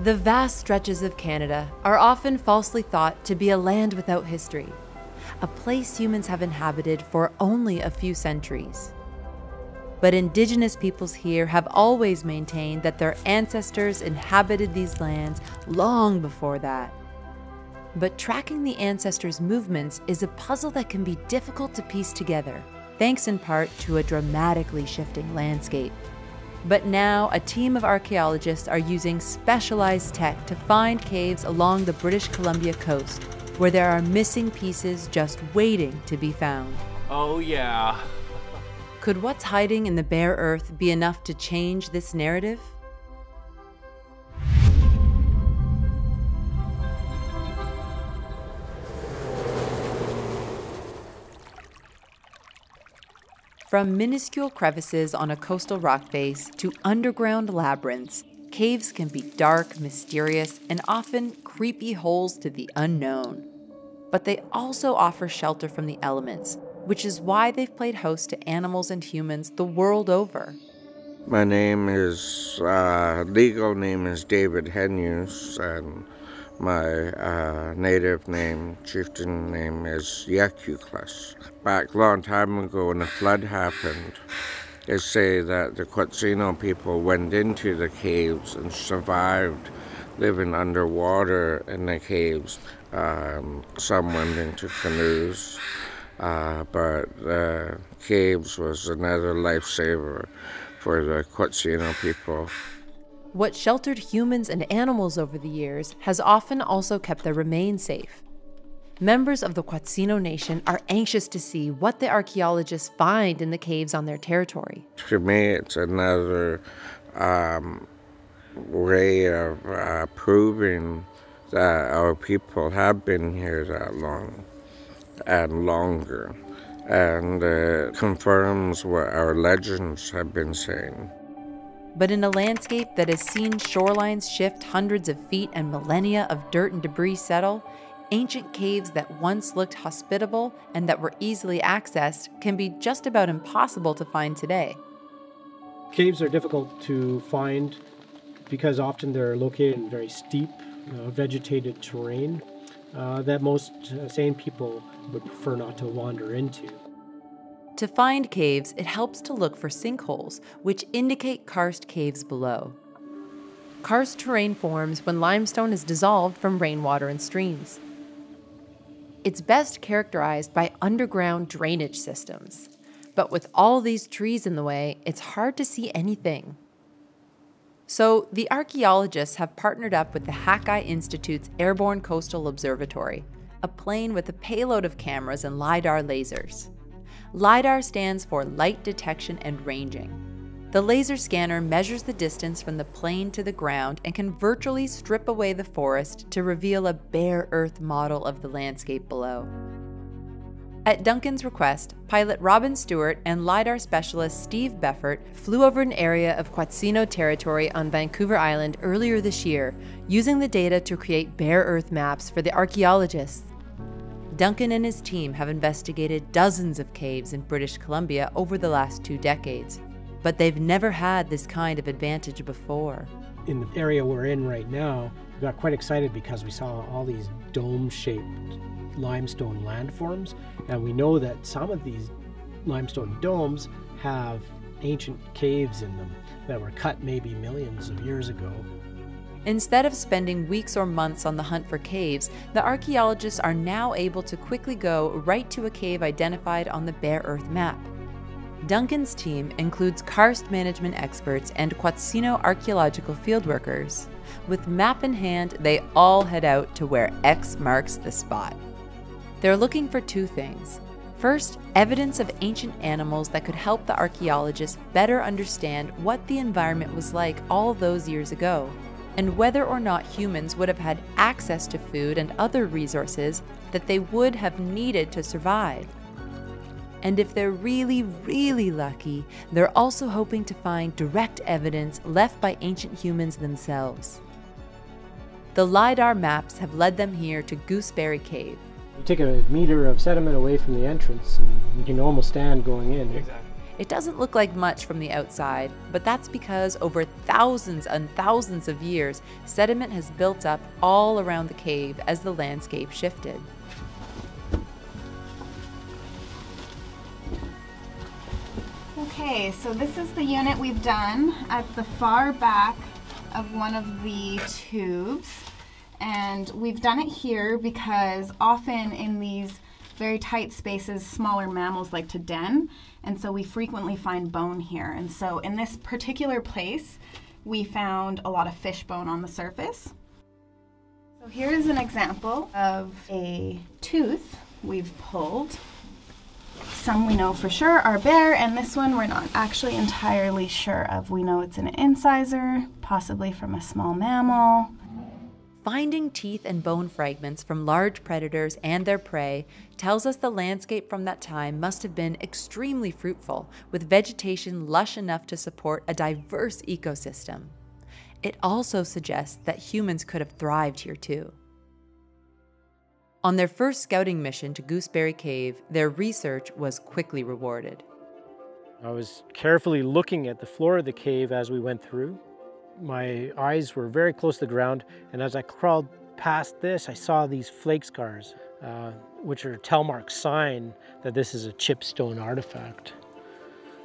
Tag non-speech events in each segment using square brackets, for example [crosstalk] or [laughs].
The vast stretches of Canada are often falsely thought to be a land without history, a place humans have inhabited for only a few centuries. But Indigenous peoples here have always maintained that their ancestors inhabited these lands long before that. But tracking the ancestors' movements is a puzzle that can be difficult to piece together, thanks in part to a dramatically shifting landscape. But now, a team of archaeologists are using specialized tech to find caves along the British Columbia coast where there are missing pieces just waiting to be found. Oh, yeah. Could what's hiding in the bare earth be enough to change this narrative? From minuscule crevices on a coastal rock face to underground labyrinths, caves can be dark, mysterious, and often creepy holes to the unknown. But they also offer shelter from the elements, which is why they've played host to animals and humans the world over. My name is, uh, legal name is David Hanuse, and my uh, native name, chieftain name is Ye-Kue-Klas. Back a long time ago when the flood happened, they say that the Quatsino people went into the caves and survived living underwater in the caves. Um, some went into canoes, uh, but the caves was another lifesaver for the Quatsino people. What sheltered humans and animals over the years has often also kept their remains safe. Members of the Quatsino Nation are anxious to see what the archaeologists find in the caves on their territory. To me, it's another um, way of uh, proving that our people have been here that long and longer, and uh, confirms what our legends have been saying. But in a landscape that has seen shorelines shift hundreds of feet and millennia of dirt and debris settle, ancient caves that once looked hospitable and that were easily accessed can be just about impossible to find today. Caves are difficult to find because often they're located in very steep, uh, vegetated terrain uh, that most uh, sane people would prefer not to wander into. To find caves, it helps to look for sinkholes, which indicate karst caves below. Karst terrain forms when limestone is dissolved from rainwater and streams. It's best characterized by underground drainage systems. But with all these trees in the way, it's hard to see anything. So, the archaeologists have partnered up with the Hakai Institute's Airborne Coastal Observatory, a plane with a payload of cameras and LIDAR lasers. LIDAR stands for Light Detection and Ranging. The laser scanner measures the distance from the plane to the ground and can virtually strip away the forest to reveal a bare earth model of the landscape below. At Duncan's request, pilot Robin Stewart and LIDAR specialist Steve Beffert flew over an area of Quatsino territory on Vancouver Island earlier this year, using the data to create bare earth maps for the archaeologists. Duncan and his team have investigated dozens of caves in British Columbia over the last two decades, but they've never had this kind of advantage before. In the area we're in right now, we got quite excited because we saw all these dome shaped limestone landforms, and we know that some of these limestone domes have ancient caves in them that were cut maybe millions of years ago Instead of spending weeks or months on the hunt for caves, the archaeologists are now able to quickly go right to a cave identified on the Bare Earth map. Duncan's team includes karst management experts and Quatsino archaeological fieldworkers. With map in hand, they all head out to where X marks the spot. They're looking for two things. First, evidence of ancient animals that could help the archaeologists better understand what the environment was like all those years ago and whether or not humans would have had access to food and other resources that they would have needed to survive. And if they're really, really lucky, they're also hoping to find direct evidence left by ancient humans themselves. The LIDAR maps have led them here to Gooseberry Cave. You take a meter of sediment away from the entrance, and you can almost stand going in. Exactly. It doesn't look like much from the outside, but that's because over thousands and thousands of years, sediment has built up all around the cave as the landscape shifted. Okay, so this is the unit we've done at the far back of one of the tubes. And we've done it here because often in these very tight spaces, smaller mammals like to den. And so we frequently find bone here. And so in this particular place, we found a lot of fish bone on the surface. So here is an example of a tooth we've pulled. Some we know for sure are bear, and this one we're not actually entirely sure of. We know it's an incisor, possibly from a small mammal. Finding teeth and bone fragments from large predators and their prey tells us the landscape from that time must have been extremely fruitful, with vegetation lush enough to support a diverse ecosystem. It also suggests that humans could have thrived here too. On their first scouting mission to Gooseberry Cave, their research was quickly rewarded. I was carefully looking at the floor of the cave as we went through. My eyes were very close to the ground, and as I crawled past this, I saw these flake scars, uh, which are a Telmark sign that this is a chipstone artifact.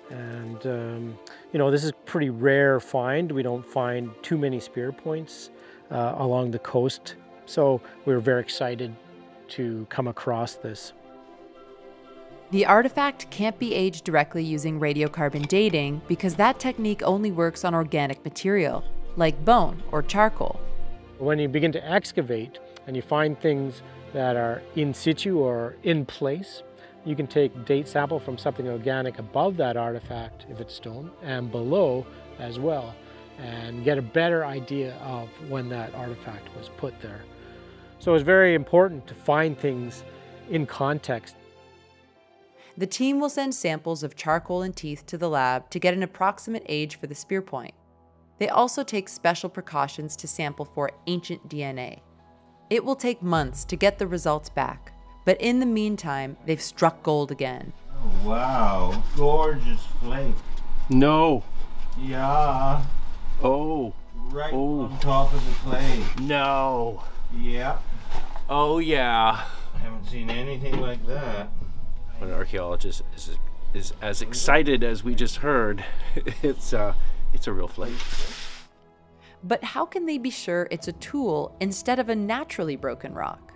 And, um, you know, this is pretty rare find. We don't find too many spear points uh, along the coast. So we were very excited to come across this. The artifact can't be aged directly using radiocarbon dating because that technique only works on organic material, like bone or charcoal. When you begin to excavate and you find things that are in situ or in place, you can take date sample from something organic above that artifact if it's stone and below as well and get a better idea of when that artifact was put there. So it's very important to find things in context. The team will send samples of charcoal and teeth to the lab to get an approximate age for the spear point. They also take special precautions to sample for ancient DNA. It will take months to get the results back, but in the meantime, they've struck gold again. Oh, wow, gorgeous flake. No. Yeah. Oh. Right Oh. on top of the clay. No. Yeah. Oh yeah. I haven't seen anything like that. When an archaeologist is is as excited as we just heard, [laughs] it's uh it's a real flake. But how can they be sure it's a tool instead of a naturally broken rock?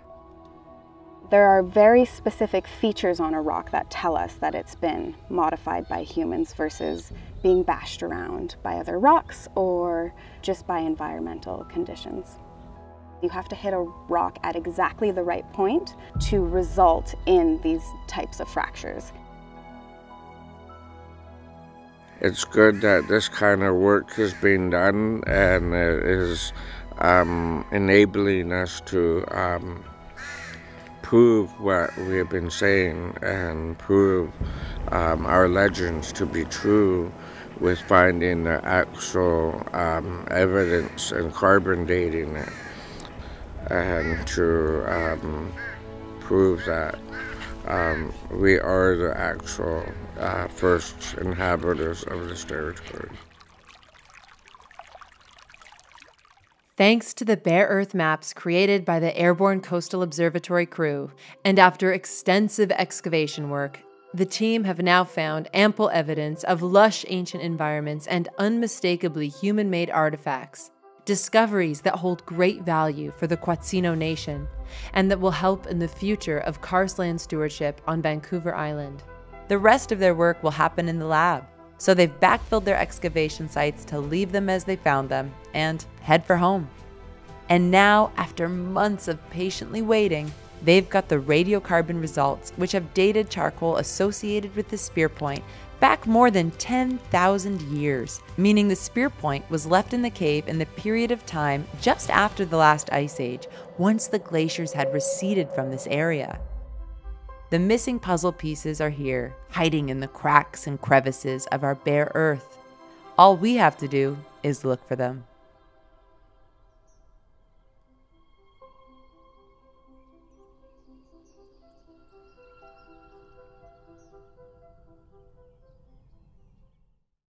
There are very specific features on a rock that tell us that it's been modified by humans versus being bashed around by other rocks or just by environmental conditions. You have to hit a rock at exactly the right point to result in these types of fractures. It's good that this kind of work is being done and it is um, enabling us to um, prove what we have been saying and prove um, our legends to be true with finding the actual um, evidence and carbon dating it and to um, prove that um, we are the actual uh, first inhabitants of this territory. Thanks to the Bare Earth maps created by the Airborne Coastal Observatory crew, and after extensive excavation work, the team have now found ample evidence of lush ancient environments and unmistakably human made artifacts, discoveries that hold great value for the Quatsino Nation and that will help in the future of karstland stewardship on Vancouver Island. The rest of their work will happen in the lab, so they've backfilled their excavation sites to leave them as they found them and head for home. And now, after months of patiently waiting, they've got the radiocarbon results, which have dated charcoal associated with the spear point back more than 10,000 years, meaning the spear point was left in the cave in the period of time just after the last ice age, once the glaciers had receded from this area. The missing puzzle pieces are here, hiding in the cracks and crevices of our bare earth. All we have to do is look for them.